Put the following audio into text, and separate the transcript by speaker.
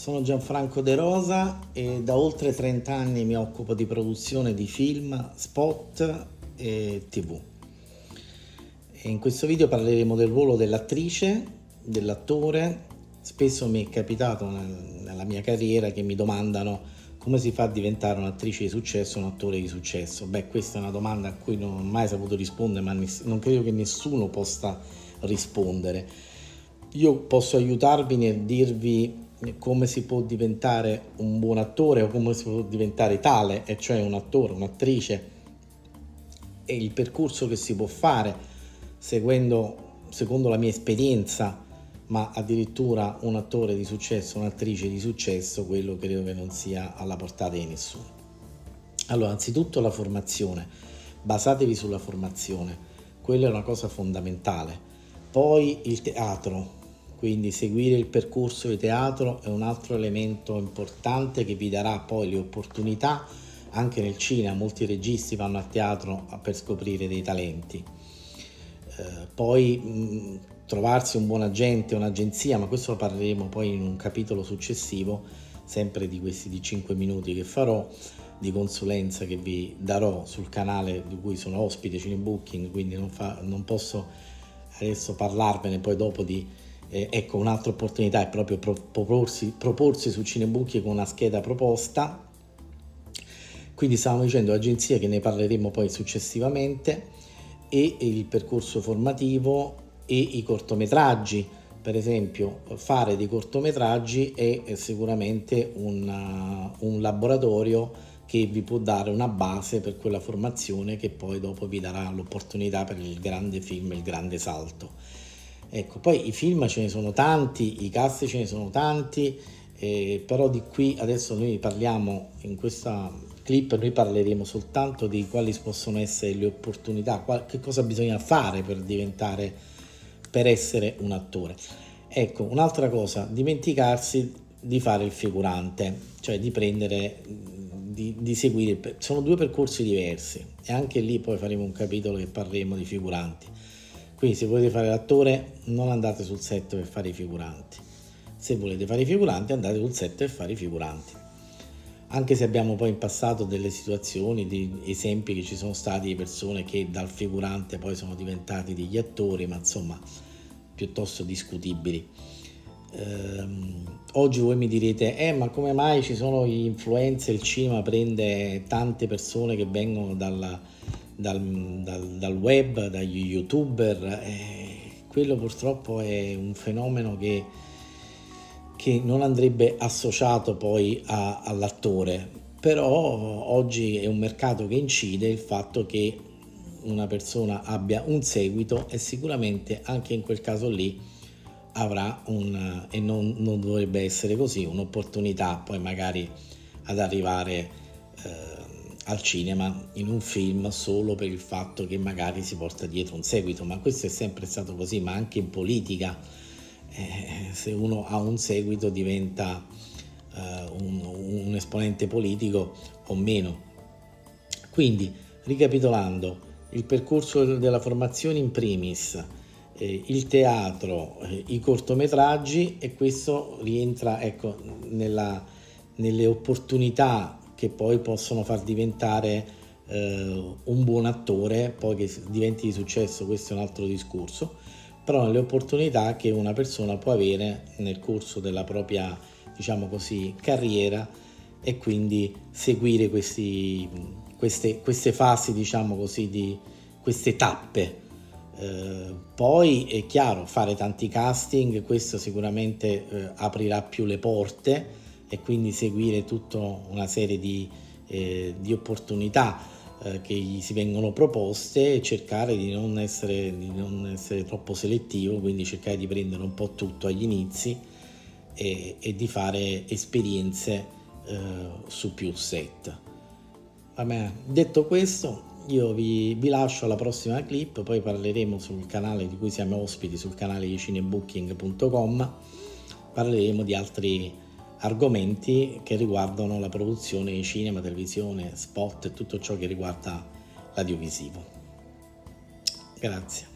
Speaker 1: Sono Gianfranco De Rosa e da oltre 30 anni mi occupo di produzione di film, spot e tv. E in questo video parleremo del ruolo dell'attrice, dell'attore. Spesso mi è capitato nella mia carriera che mi domandano come si fa a diventare un'attrice di successo, un attore di successo. Beh, questa è una domanda a cui non ho mai saputo rispondere, ma non credo che nessuno possa rispondere. Io posso aiutarvi nel dirvi come si può diventare un buon attore o come si può diventare tale, e cioè un attore, un'attrice, e il percorso che si può fare seguendo, secondo la mia esperienza, ma addirittura un attore di successo, un'attrice di successo, quello credo che non sia alla portata di nessuno. Allora, anzitutto la formazione, basatevi sulla formazione, quella è una cosa fondamentale. Poi il teatro, quindi seguire il percorso di teatro è un altro elemento importante che vi darà poi le opportunità. Anche nel cinema molti registi vanno a teatro per scoprire dei talenti. Eh, poi mh, trovarsi un buon agente un'agenzia ma questo lo parleremo poi in un capitolo successivo sempre di questi di 5 minuti che farò di consulenza che vi darò sul canale di cui sono ospite Cinebooking quindi non, fa, non posso adesso parlarvene poi dopo di eh, ecco, un'altra opportunità è proprio proporsi, proporsi su Cinebucchi con una scheda proposta. Quindi stavamo dicendo agenzie che ne parleremo poi successivamente e il percorso formativo e i cortometraggi. Per esempio, fare dei cortometraggi è sicuramente una, un laboratorio che vi può dare una base per quella formazione che poi dopo vi darà l'opportunità per il grande film, il grande salto. Ecco, poi i film ce ne sono tanti, i cast ce ne sono tanti, eh, però di qui adesso noi parliamo in questa clip, noi parleremo soltanto di quali possono essere le opportunità, qual- che cosa bisogna fare per diventare, per essere un attore. Ecco, un'altra cosa, dimenticarsi di fare il figurante, cioè di prendere, di, di seguire, sono due percorsi diversi e anche lì poi faremo un capitolo che parleremo di figuranti quindi se volete fare l'attore non andate sul set per fare i figuranti. Se volete fare i figuranti andate sul set per fare i figuranti. Anche se abbiamo poi in passato delle situazioni, dei esempi che ci sono stati di persone che dal figurante poi sono diventati degli attori, ma insomma piuttosto discutibili. Ehm, oggi voi mi direte, eh ma come mai ci sono gli influencer, il cinema prende tante persone che vengono dalla, dal, dal, dal web, dagli youtuber, eh, quello purtroppo è un fenomeno che, che non andrebbe associato poi a, all'attore, però oggi è un mercato che incide il fatto che una persona abbia un seguito e sicuramente anche in quel caso lì avrà un, e non, non dovrebbe essere così, un'opportunità poi magari ad arrivare eh, al cinema in un film solo per il fatto che magari si porta dietro un seguito, ma questo è sempre stato così, ma anche in politica eh, se uno ha un seguito diventa eh, un, un esponente politico o meno. Quindi, ricapitolando, il percorso della formazione in primis, eh, il teatro, eh, i cortometraggi e questo rientra ecco, nella, nelle opportunità che poi possono far diventare eh, un buon attore, poi che diventi di successo, questo è un altro discorso, però le opportunità che una persona può avere nel corso della propria, diciamo così, carriera e quindi seguire questi, queste, queste fasi, diciamo così, di queste tappe. Eh, poi è chiaro, fare tanti casting, questo sicuramente eh, aprirà più le porte, e quindi seguire tutta una serie di, eh, di opportunità eh, che gli si vengono proposte e cercare di non, essere, di non, essere, troppo selettivo, quindi cercare di prendere un po' tutto agli inizi e, e di fare esperienze eh, su più set. Vabbè, detto questo, io vi, vi, lascio alla prossima clip, poi parleremo sul canale di cui siamo ospiti, sul canale di cinebooking.com, parleremo di altri argomenti che riguardano la produzione cinema, televisione, spot e tutto ciò che riguarda l'audiovisivo. Grazie.